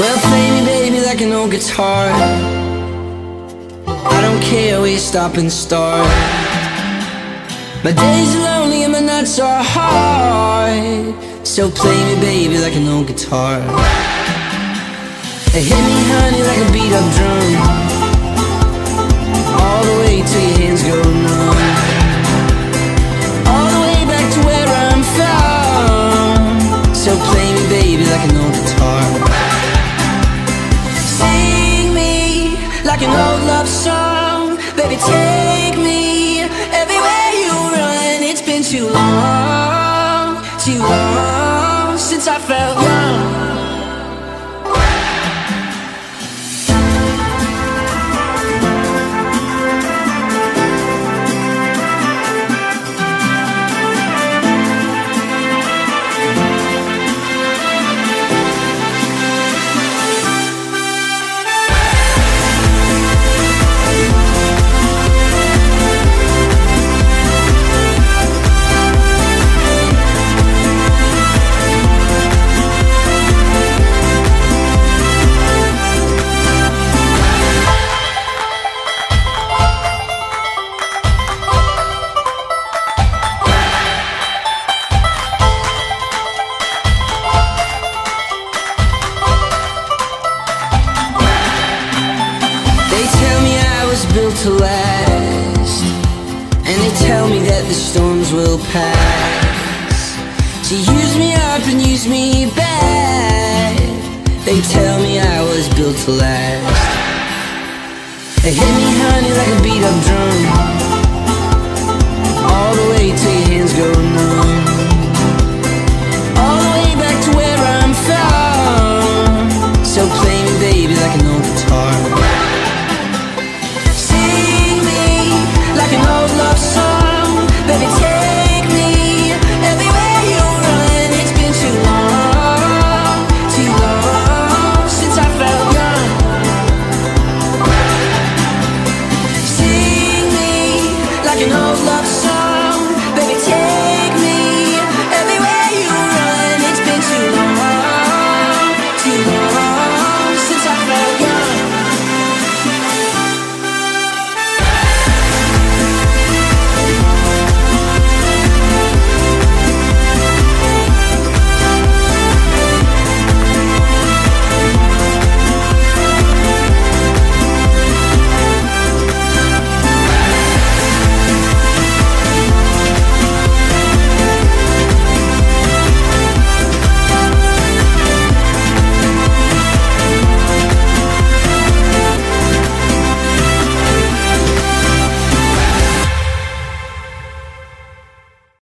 Well, play me, baby, like an old guitar. I don't care where you stop and start. My days are lonely and my nights are hard. So play me, baby, like an old guitar. Hit me, honey, like a beat up drum. All the way till your hands go numb. Take me everywhere you run. It's been too long, too long since I felt young. Built to last. And they tell me that the storms will pass. To use me up and use me back. They tell me I was built to last. They hit me honey like a beat up drum